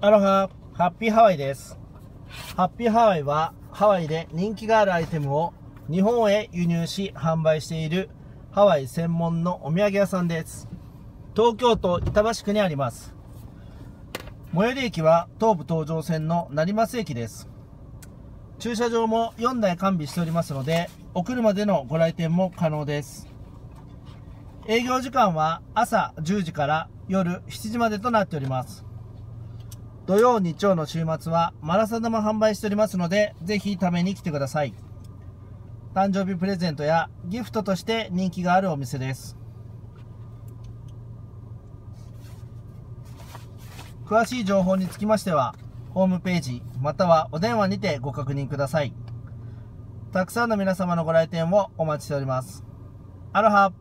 アロハ、ハッピーハワイです。ハッピーハワイはハワイで人気があるアイテムを日本へ輸入し販売しているハワイ専門のお土産屋さんです。東京都板橋区にあります。最寄り駅は東武東上線の成増駅です。駐車場も4台完備しておりますので、お車でのご来店も可能です。営業時間は朝10時から夜7時までとなっております。土曜、日曜の週末はマラソンでも販売しておりますので、ぜひ食べに来てください。誕生日プレゼントやギフトとして人気があるお店です。詳しい情報につきましては、ホームページまたはお電話にてご確認ください。たくさんの皆様のご来店をお待ちしております。アロハ